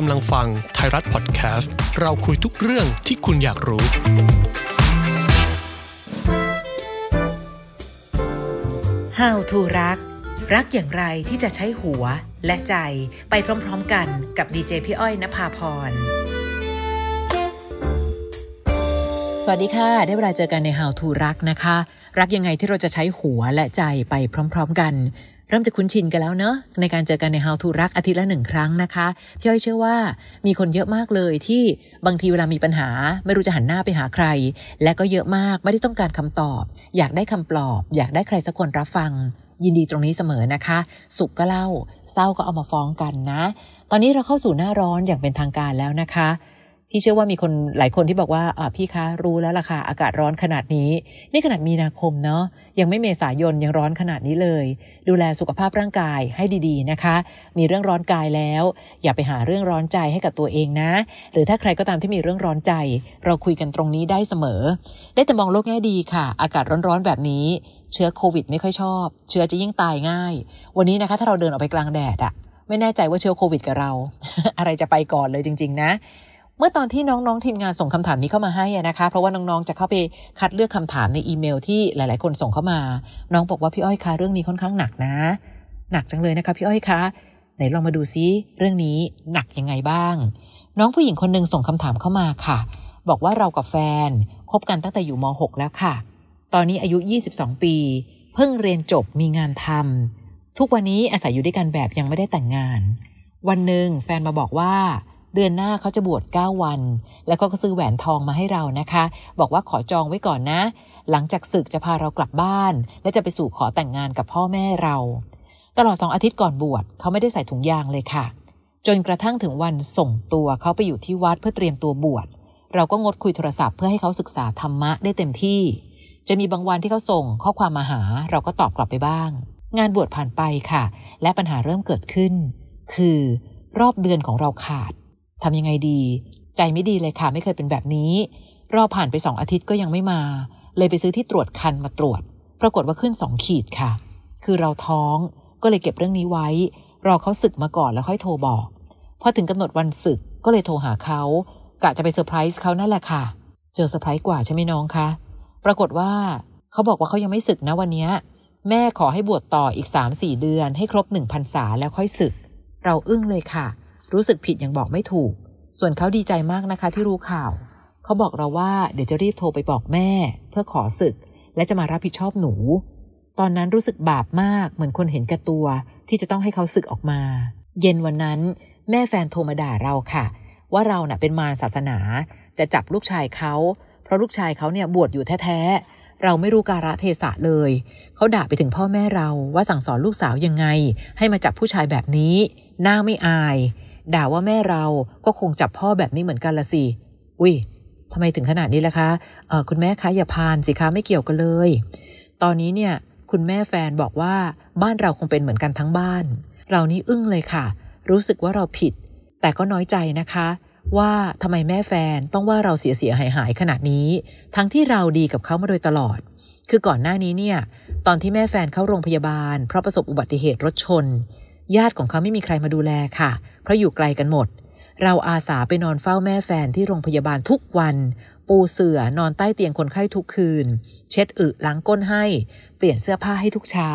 กำลังฟังไทยรัฐพอดแคสต์ เราคุยทุกเรื่องที่คุณอยากรู้ How to รัก รักอย่างไรที่จะใช้หัวและใจไปพร้อมๆกันกับดีเจพี่อ้อยนภาพร สวัสดีค่ะ ได้เวลาเจอกันใน How to รักนะคะ รักยังไงที่เราจะใช้หัวและใจไปพร้อม ๆกัน เริ่มจะคุ้นชินกันแล้วเนอะในการเจอกันใน How to รักอาทิตย์ละหนึ่งครั้งนะคะพี่อ้อยเชื่อว่ามีคนเยอะมากเลยที่บางทีเวลามีปัญหา ไม่รู้จะหันหน้าไปหาใคร และก็เยอะมากไม่ได้ต้องการคำตอบ อยากได้คำปลอบ อยากได้ใครสักคนรับฟัง ยินดีตรงนี้เสมอนะคะ สุขก็เล่า เศร้าก็เอามาฟ้องกันนะ ตอนนี้เราเข้าสู่หน้าร้อนอย่างเป็นทางการแล้วนะคะ พี่เชื่อว่ามีคนหลายคนที่บอกว่าพี่คะรู้แล้วล่ะค่ะอากาศร้อนขนาดนี้ นี่ขนาดมีนาคมเนาะยังไม่เมษายนยังร้อนขนาดนี้เลย ดูแลสุขภาพร่างกายให้ดีๆนะคะ มีเรื่องร้อนกายแล้ว อย่าไปหาเรื่องร้อนใจให้กับตัวเองนะ หรือถ้าใครก็ตามที่มีเรื่องร้อนใจ เราคุยกันตรงนี้ได้เสมอ ได้แต่มองโลกแง่ดีค่ะ อากาศร้อนๆแบบนี้ เชื้อโควิดไม่ค่อยชอบ เชื้อจะยิ่งตายง่าย วันนี้นะคะ ถ้าเราเดินออกไปกลางแดดอะไม่แน่ใจว่าเชื้อโควิดกับเรา อะไรจะไปก่อนเลยจริง ๆ นะ เมื่อตอนที่น้องๆทีมงานส่งคำถามนี้เข้ามาให้นะคะ เพราะว่าน้องๆจะเข้าไปคัดเลือกคำถามในอีเมลที่หลาย ๆ คนส่งเข้ามา น้องบอกว่าพี่อ้อยคะเรื่องนี้ค่อนข้างหนักนะ หนักจังเลยนะคะพี่อ้อยคะไหนลองมาดูซิเรื่องนี้หนักยังไงบ้าง น้องผู้หญิงคนหนึ่งส่งคำถามเข้ามาค่ะ บอกว่าเรากับแฟนคบกันตั้งแต่อยู่ม .6 แล้วค่ะ ตอนนี้อายุ 22 ปี เพิ่งเรียนจบมีงานทำทุกวันนี้อาศัยอยู่ด้วยกันแบบยังไม่ได้แต่งงาน วันหนึ่งแฟนมาบอกว่า เดือนหน้าเขาจะบวช9วัน แล้วก็ซื้อแหวนทองมาให้เรานะคะ บอกว่าขอจองไว้ก่อนนะ หลังจากศึกจะพาเรากลับบ้าน และจะไปสู่ขอแต่งงานกับพ่อแม่เรา ตลอดสองอาทิตย์ก่อนบวชเขาไม่ได้ใส่ถุงยางเลยค่ะ จนกระทั่งถึงวันส่งตัวเขาไปอยู่ที่วัดเพื่อเตรียมตัวบวชเราก็งดคุยโทรศัพท์เพื่อให้เขาศึกษาธรรมะได้เต็มที่ จะมีบางวันที่เขาส่งข้อความมาหา เราก็ตอบกลับไปบ้าง งานบวชผ่านไปค่ะ และปัญหาเริ่มเกิดขึ้น คือรอบเดือนของเราขาด ทำยังไงดี ใจไม่ดีเลยค่ะไม่เคยเป็นแบบนี้รอผ่านไปสองอาทิตย์ก็ยังไม่มา เลยไปซื้อที่ตรวจครรภ์มาตรวจ ปรากฏว่าขึ้นสองขีดค่ะ คือเราท้องก็เลยเก็บเรื่องนี้ไว้ รอเขาสึกมาก่อนแล้วค่อยโทรบอกพอถึงกำหนดวันสึกก็เลยโทรหาเขากะจะไปเซอร์ไพรส์เขานั่นแหละค่ะ เจอเซอร์ไพรส์กว่าใช่ไหมน้องคะปรากฏว่าเขาบอกว่าเขายังไม่ศึกนะวันนี้แม่ขอให้บวชต่ออีก 3-4 เดือน ให้ครบหนึ่งพรรษาแล้วค่อยศึก เราอึ้งเลยค่ะ รู้สึกผิดอยังบอกไม่ถูก ส่วนเขาดีใจมากนะคะที่รู้ข่าว เขาบอกเราว่าเดี๋ยวจะรีบโทรไปบอกแม่ เพื่อขอศึก และจะมารับผิดชอบหนู ตอนนั้นรู้สึกบาปมากเหมือนคนเห็นแก่ตัว ที่จะต้องให้เขาศึกออกมา เย็นวันนั้น แม่แฟนโทรมาด่าเราค่ะ ว่าเราเน่ะเป็นมารศาสนา จะจับลูกชายเขาเพราะลูกชายเขาเนี่ยบวชอยู่แท้ๆเราไม่รู้การะเทศะเลย เขาด่าไปถึงพ่อแม่เราว่าสั่งสอนลูกสาวยังไง ให้มาจับผู้ชายแบบนี้ หน้าไม่อาย ด่าว่าแม่เราก็คงจับพ่อแบบนี้เหมือนกันละสิอุ้ยทำไมถึงขนาดนี้ล่ะคะเออคุณแม่คะอย่าพานสิคะไม่เกี่ยวกันเลย ตอนนี้เนี่ยคุณแม่แฟนบอกว่าบ้านเราคงเป็นเหมือนกันทั้งบ้าน เรานี่อึ้งเลยค่ะ รู้สึกว่าเราผิด แต่ก็น้อยใจนะคะ ว่าทำไมแม่แฟนต้องว่าเราเสียเสียหายหายขนาดนี้ ทั้งที่เราดีกับเขามาโดยตลอด คือก่อนหน้านี้เนี่ยตอนที่แม่แฟนเข้าโรงพยาบาล เพราะประสบอุบัติเหตุรถชน ญาติของเขาไม่มีใครมาดูแลค่ะ ราะอยู่ไกลกันหมด เราอาสาไปนอนเฝ้าแม่แฟนที่โรงพยาบาลทุกวัน ปูเสื่อนอนใต้เตียงคนไข้ทุกคืน เช็ดอึล้างก้นให้ เปลี่ยนเสื้อผ้าให้ทุกเช้า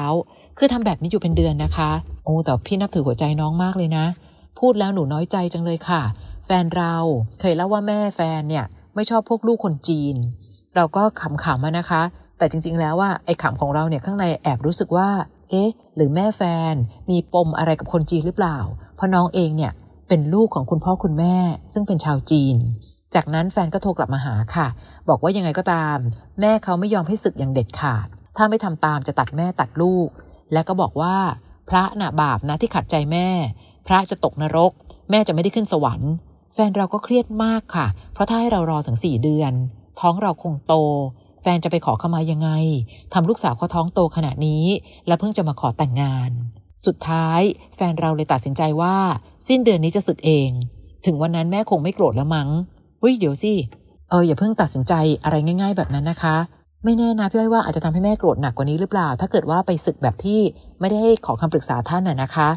คือทำแบบนี้อยู่เป็นเดือนนะคะ โอ้แต่พี่นับถือหัวใจน้องมากเลยนะ พูดแล้วหนูน้อยใจจังเลยค่ะ แฟนเราเคยเล่าว่าแม่แฟนเนี่ยไม่ชอบพวกลูกคนจีน เราก็ขำๆอะนะคะ แต่จริง ๆ แล้วว่าไอ้ขำของเราเนี่ยข้างในแอบรู้สึกว่า เอ๊ะ หรือแม่แฟนมีปมอะไรกับคนจีนหรือเปล่า ราะน้องเองเนี่ยเป็นลูกของคุณพ่อคุณแม่ ซึ่งเป็นชาวจีน จากนั้นแฟนก็โทรกลับมาหาค่ะ บอกว่ายังไงก็ตาม แม่เขาไม่ยอมให้ศึกอย่างเด็ดขาด ถ้าไม่ทำตามจะตัดแม่ตัดลูก และก็บอกว่าพระน่ะบาปนะที่ขัดใจแม่ พระจะตกนรก แม่จะไม่ได้ขึ้นสวรรค์ แฟนเราก็เครียดมากค่ะ เพราะถ้าให้เรารอถึงสี่เดือน ท้องเราคงโต แฟนจะไปขอเข้ามายังไงทำลูกสาวเขาท้องโตขนาดนี้ และเพิ่งจะมาขอแต่งงาน สุดท้ายแฟนเราเลยตัดสินใจว่า สิ้นเดือนนี้จะสึกเอง ถึงวันนั้นแม่คงไม่โกรธแล้วมั้งเฮ้ยเดี๋ยวสิเอออย่าเพิ่งตัดสินใจอะไรง่าย ๆ แบบนั้นนะคะ ไม่แน่นะพี่อ้อยว่าอาจจะทำให้แม่โกรธหนักกว่านี้หรือเปล่า ถ้าเกิดว่าไปศึกแบบที่ไม่ได้ขอคำปรึกษาท่านน่ะนะคะ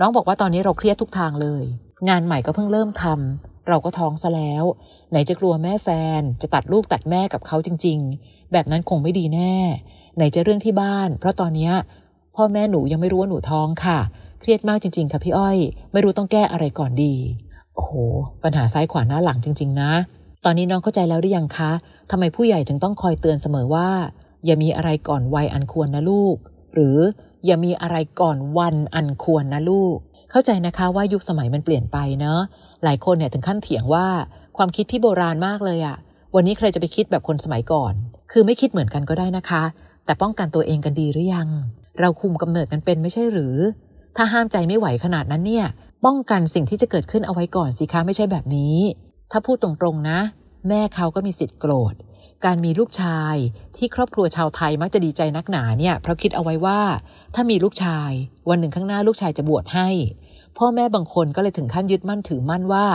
น้องบอกว่าตอนนี้เราเครียดทุกทางเลย งานใหม่ก็เพิ่งเริ่มทำเราก็ท้องซะแล้ว ไหนจะกลัวแม่แฟน จะตัดลูกตัดแม่กับเขาจริง ๆ แบบนั้นคงไม่ดีแน่ ไหนจะเรื่องที่บ้าน เพราะตอนนี้ พ่อแม่หนูยังไม่รู้ว่าหนูท้องค่ะ เครียดมากจริง ๆ ค่ะพี่อ้อย ไม่รู้ต้องแก้อะไรก่อนดีโอ้โห ปัญหาซ้ายขวาหน้าหลังจริง ๆ นะ ตอนนี้น้องเข้าใจแล้วหรือยังคะทำไมผู้ใหญ่ถึงต้องคอยเตือนเสมอว่า อย่ามีอะไรก่อนวัยอันควรนะลูก หรืออย่ามีอะไรก่อนวันอันควรนะลูก เข้าใจนะคะว่ายุคสมัยมันเปลี่ยนไปเนอะหลายคนเนี่ยถึงขั้นเถียงว่าความคิดพี่โบราณมากเลยอะวันนี้ใครจะไปคิดแบบคนสมัยก่อน คือไม่คิดเหมือนกันก็ได้นะคะ แต่ป้องกันตัวเองกันดีหรือยัง เราคุมกำเนิดกันเป็นไม่ใช่หรือ ถ้าห้ามใจไม่ไหวขนาดนั้นเนี่ย ป้องกันสิ่งที่จะเกิดขึ้นเอาไว้ก่อนสิคะไม่ใช่แบบนี้ ถ้าพูดตรงๆนะ แม่เขาก็มีสิทธิ์โกรธ การมีลูกชายที่ครอบครัวชาวไทยมักจะดีใจนักหนาเนี่ยเพราะคิดเอาไว้ว่า ถ้ามีลูกชาย วันหนึ่งข้างหน้าลูกชายจะบวชให้ พ่อแม่บางคนก็เลยถึงขั้นยึดมั่นถือมั่นว่า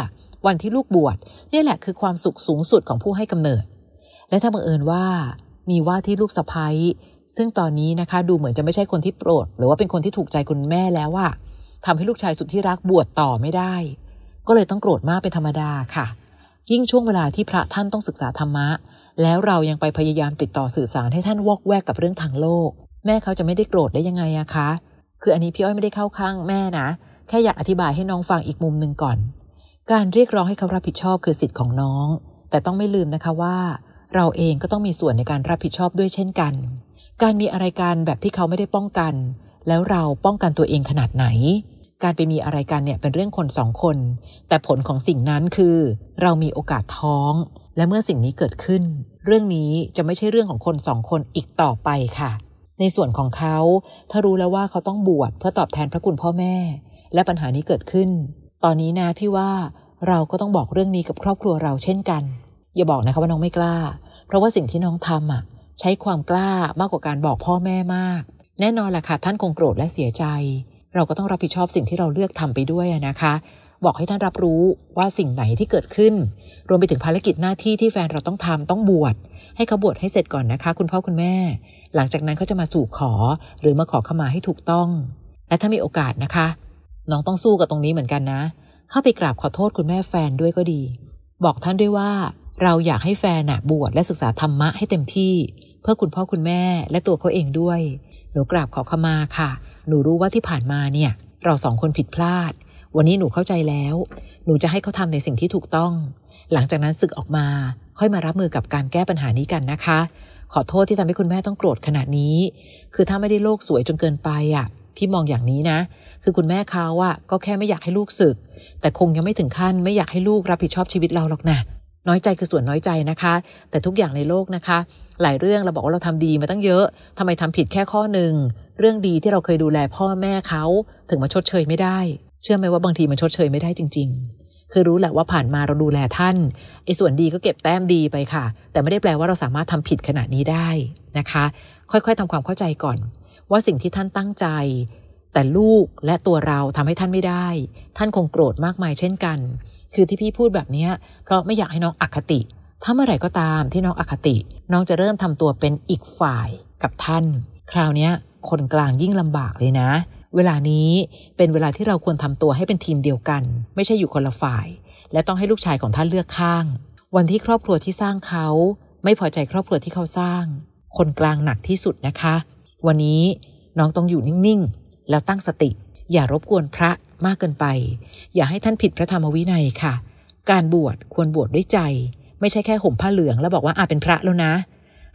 วันที่ลูกบวชนี่แหละคือความสุขสูงสุดของผู้ให้กำเนิด และถ้าบังเอิญว่ามีว่าที่ลูกสะพ้ย ซึ่งตอนนี้นะคะดูเหมือนจะไม่ใช่คนที่โปรด หรือว่าเป็นคนที่ถูกใจคุณแม่แล้วอะทำให้ลูกชายสุดที่รักบวชต่อไม่ได้ ก็เลยต้องโกรธมากเป็นธรรมดาค่ะ ยิ่งช่วงเวลาที่พระท่านต้องศึกษาธรรมะ แล้วเรายังไปพยายามติดต่อสื่อสารให้ท่านวอกแวกกับเรื่องทางโลก แม่เขาจะไม่ได้โกรธได้ยังไงอะคะ คืออันนี้พี่อ้อยไม่ได้เข้าข้างแม่นะ แค่อยากอธิบายให้น้องฟังอีกมุมหนึ่งก่อน การเรียกร้องให้เขารับผิดชอบคือสิทธิ์ของน้อง แต่ต้องไม่ลืมนะคะว่า เราเองก็ต้องมีส่วนในการรับผิดชอบด้วยเช่นกัน การมีอะไรกันแบบที่เขาไม่ได้ป้องกัน แล้วเราป้องกันตัวเองขนาดไหน การไปมีอะไรกันเนี่ยเป็นเรื่องคนสองคน แต่ผลของสิ่งนั้นคือ เรามีโอกาสท้อง และเมื่อสิ่งนี้เกิดขึ้น เรื่องนี้จะไม่ใช่เรื่องของคนสองคนอีกต่อไปค่ะ ในส่วนของเขาถ้ารู้แล้วว่าเขาต้องบวชเพื่อตอบแทนพระคุณพ่อแม่ และปัญหานี้เกิดขึ้น ตอนนี้นะพี่ว่าเราก็ต้องบอกเรื่องนี้กับครอบครัวเราเช่นกัน อย่าบอกนะคะว่าน้องไม่กล้า เพราะว่าสิ่งที่น้องทำอะ ใช้ความกล้ามากกว่าการบอกพ่อแม่มาก แน่นอนแหละค่ะท่านคงโกรธและเสียใจ เราก็ต้องรับผิดชอบสิ่งที่เราเลือกทำไปด้วยนะคะ บอกให้ท่านรับรู้ว่าสิ่งไหนที่เกิดขึ้น รวมไปถึงภารกิจหน้าที่ที่แฟนเราต้องทำต้องบวชให้เขาบวชให้เสร็จก่อนนะคะ คุณพ่อคุณแม่ หลังจากนั้นเขาจะมาสู่ขอ หรือมาขอขมาให้ถูกต้อง และถ้ามีโอกาสนะคะ น้องต้องสู้กับตรงนี้เหมือนกันนะ เข้าไปกราบขอโทษคุณแม่แฟนด้วยก็ดี บอกท่านด้วยว่าเราอยากให้แฟนน่ะบวชและศึกษาธรรมะให้เต็มที่ เพื่อคุณพ่อคุณแม่และตัวเขาเองด้วย หนูกราบขอขมาค่ะ หนูรู้ว่าที่ผ่านมาเนี่ย เราสองคนผิดพลาด วันนี้หนูเข้าใจแล้ว หนูจะให้เขาทำในสิ่งที่ถูกต้อง หลังจากนั้นศึกออกมาค่อยมารับมือกับการแก้ปัญหานี้กันนะคะ ขอโทษที่ทำให้คุณแม่ต้องโกรธขนาดนี้ คือถ้าไม่ได้โลกสวยจนเกินไปอะพี่มองอย่างนี้นะ คือคุณแม่เขาอะก็แค่ไม่อยากให้ลูกศึก แต่คงยังไม่ถึงขั้นไม่อยากให้ลูกรับผิดชอบชีวิตเราหรอกนะ น้อยใจคือส่วนน้อยใจนะคะ แต่ทุกอย่างในโลกนะคะ หลายเรื่องเราบอกว่าเราทำดีมาตั้งเยอะทำไมทำผิดแค่ข้อหนึ่งเรื่องดีที่เราเคยดูแลพ่อแม่เขาถึงมาชดเชยไม่ได้ เชื่อไหมว่าบางทีมันชดเชยไม่ได้จริง ๆ คือรู้แหละว่าผ่านมาเราดูแลท่านไอ้ส่วนดีก็เก็บแต้มดีไปค่ะ แต่ไม่ได้แปลว่าเราสามารถทำผิดขนาดนี้ได้นะคะ ค่อยๆทำความเข้าใจก่อน ว่าสิ่งที่ท่านตั้งใจ แต่ลูกและตัวเราทำให้ท่านไม่ได้ ท่านคงโกรธมากมายเช่นกัน คือที่พี่พูดแบบนี้เพราะไม่อยากให้น้องอคติ ถ้าเมื่อไหร่ก็ตามที่น้องอคติ น้องจะเริ่มทำตัวเป็นอีกฝ่ายกับท่าน คราวนี้คนกลางยิ่งลำบากเลยนะ เวลานี้เป็นเวลาที่เราควรทำตัวให้เป็นทีมเดียวกัน ไม่ใช่อยู่คนละฝ่าย และต้องให้ลูกชายของท่านเลือกข้าง วันที่ครอบครัวที่สร้างเขา ไม่พอใจครอบครัวที่เขาสร้าง คนกลางหนักที่สุดนะคะ วันนี้น้องต้องอยู่นิ่งๆแล้วตั้งสติ อย่ารบกวนพระ มากเกินไป อย่าให้ท่านผิดพระธรรมวินัยค่ะ การบวชควรบวชด้วยใจ ไม่ใช่แค่ห่มผ้าเหลืองแล้วบอกว่าอาเป็นพระแล้วนะ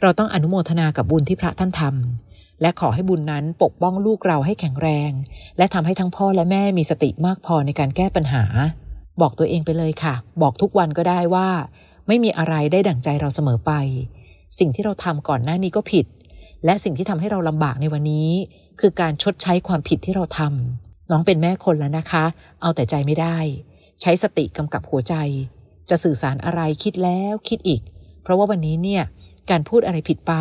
เราต้องอนุโมทนากับบุญที่พระท่านทำและขอให้บุญนั้นปกป้องลูกเราให้แข็งแรง และทำให้ทั้งพ่อและแม่มีสติมากพอในการแก้ปัญหา บอกตัวเองไปเลยค่ะ บอกทุกวันก็ได้ว่า ไม่มีอะไรได้ดั่งใจเราเสมอไป สิ่งที่เราทำก่อนหน้านี้ก็ผิด และสิ่งที่ทำให้เราลำบากในวันนี้ คือการชดใช้ความผิดที่เราทำ น้องเป็นแม่คนแล้วนะคะ เอาแต่ใจไม่ได้ ใช้สติกำกับหัวใจ จะสื่อสารอะไรคิดแล้วคิดอีก เพราะว่าวันนี้เนี่ยการพูดอะไรผิดไป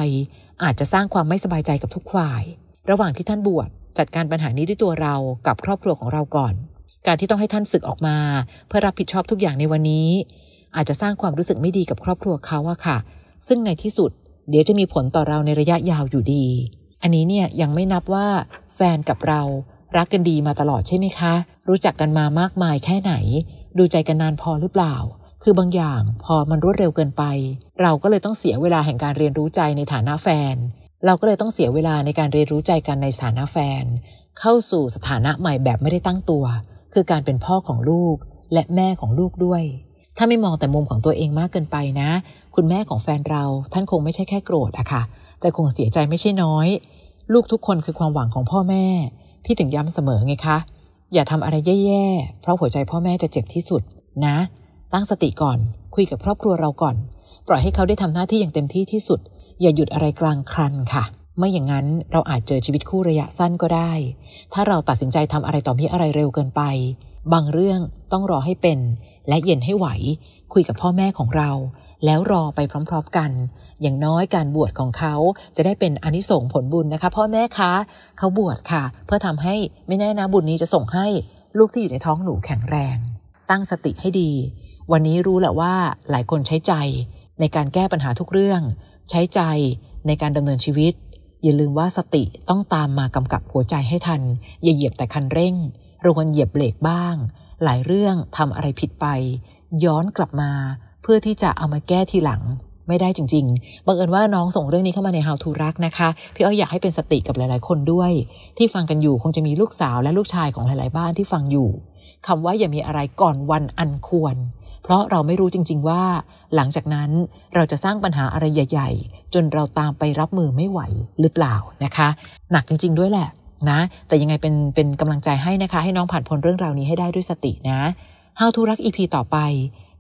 อาจจะสร้างความไม่สบายใจกับทุกฝ่าย ระหว่างที่ท่านบวชจัดการปัญหานี้ด้วยตัวเรากับครอบครัวของเราก่อน การที่ต้องให้ท่านศึกออกมา เพื่อรับผิดชอบทุกอย่างในวันนี้ อาจจะสร้างความรู้สึกไม่ดีกับครอบครัวเขาอะค่ะ ซึ่งในที่สุด เดี๋ยวจะมีผลต่อเราในระยะยาวอยู่ดี อันนี้เนี่ยยังไม่นับว่าแฟนกับเรา รักกันดีมาตลอดใช่ไหมคะ รู้จักกันมามากมายแค่ไหน ดูใจกันนานพอหรือเปล่า คือบางอย่างพอมันรวดเร็วเกินไป เราก็เลยต้องเสียเวลาแห่งการเรียนรู้ใจในฐานะแฟน เราก็เลยต้องเสียเวลาในการเรียนรู้ใจกันในฐานะแฟน เข้าสู่สถานะใหม่แบบไม่ได้ตั้งตัว คือการเป็นพ่อของลูกและแม่ของลูกด้วย ถ้าไม่มองแต่มุมของตัวเองมากเกินไปนะ คุณแม่ของแฟนเราท่านคงไม่ใช่แค่โกรธอะค่ะ แต่คงเสียใจไม่ใช่น้อย ลูกทุกคนคือความหวังของพ่อแม่ พี่ถึงย้ำเสมอไงคะ อย่าทำอะไรแย่ๆ เพราะหัวใจพ่อแม่จะเจ็บที่สุดนะ ตั้งสติก่อน คุยกับครอบครัวเราก่อน ปล่อยให้เขาได้ทำหน้าที่อย่างเต็มที่ที่สุด อย่าหยุดอะไรกลางครันค่ะ ไม่อย่างนั้นเราอาจเจอชีวิตคู่ระยะสั้นก็ได้ ถ้าเราตัดสินใจทำอะไรต่อมีอะไรเร็วเกินไป บางเรื่องต้องรอให้เป็น และเย็นให้ไหว คุยกับพ่อแม่ของเรา แล้วรอไปพร้อม ๆกัน อย่างน้อยการบวชของเขาจะได้เป็นอนิสงส์ผลบุญนะคะ พ่อแม่คะเขาบวชค่ะ เพื่อทำให้ไม่แน่นะบุญนี้จะส่งให้ลูกที่อยู่ในท้องหนูแข็งแรง ตั้งสติให้ดี วันนี้รู้แหละว่าหลายคนใช้ใจในการแก้ปัญหาทุกเรื่อง ใช้ใจในการดำเนินชีวิต อย่าลืมว่าสติต้องตามมากำกับหัวใจให้ทัน อย่าเหยียบแต่คันเร่งรวนเหยียบเบรกบ้าง หลายเรื่องทำอะไรผิดไป ย้อนกลับมาเพื่อที่จะเอามาแก้ทีหลัง ไม่ได้จริงๆบังเอิญว่าน้องส่งเรื่องนี้เข้ามาใน How to รักนะคะ พี่อ้อยอยากให้เป็นสติกับหลาย ๆ คนด้วย ที่ฟังกันอยู่คงจะมีลูกสาวและลูกชายของหลาย ๆ บ้านที่ฟังอยู่คำว่าอย่ามีอะไรก่อนวันอันควร เพราะเราไม่รู้จริง ๆ ว่า หลังจากนั้นเราจะสร้างปัญหาอะไรใหญ่ ๆ จนเราตามไปรับมือไม่ไหวหรือเปล่านะคะ หนักจริง ๆ ด้วยแหละนะแต่ยังไงเป็นเป็นกำลังใจให้นะคะ ให้น้องผ่านพ้นเรื่องราวนี้ให้ได้ด้วยสตินะ How to รัก EP ต่อไป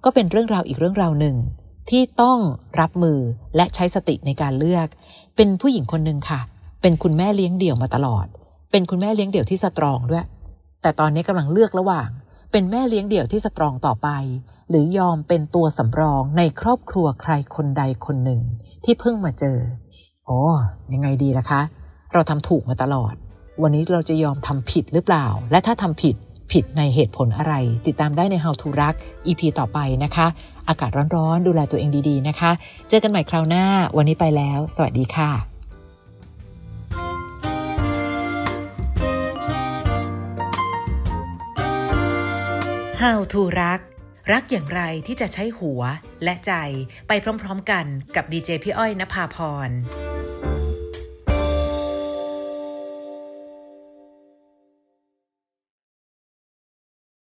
ก็เป็นเรื่องราวอีกเรื่องราวหนึ่ง ที่ต้องรับมือและใช้สติในการเลือก เป็นผู้หญิงคนหนึ่งค่ะ เป็นคุณแม่เลี้ยงเดี่ยวมาตลอด เป็นคุณแม่เลี้ยงเดี่ยวที่สตรองด้วย แต่ตอนนี้กำลังเลือกระหว่าง เป็นแม่เลี้ยงเดี่ยวที่สตรองต่อไป หรือยอมเป็นตัวสำรองในครอบครัวใครคนใดคนหนึ่ง ที่เพิ่งมาเจอโอ้ยังไงดีล่ะคะ เราทำถูกมาตลอด วันนี้เราจะยอมทำผิดหรือเปล่า และถ้าทำผิดผิดในเหตุผลอะไร ติดตามได้ใน How to รัก EP ต่อไปนะคะ อากาศร้อนๆ ดูแลตัวเองดีๆนะคะ เจอกันใหม่คราวหน้า วันนี้ไปแล้ว สวัสดีค่ะ How to รัก รักอย่างไรที่จะใช้หัวและใจไปพร้อมๆกันกับดีเจพี่อ้อยนภาพร